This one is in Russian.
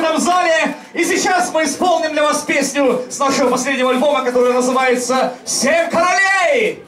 этом зале. И сейчас мы исполним для вас песню с нашего последнего альбома, который называется «Семь королей».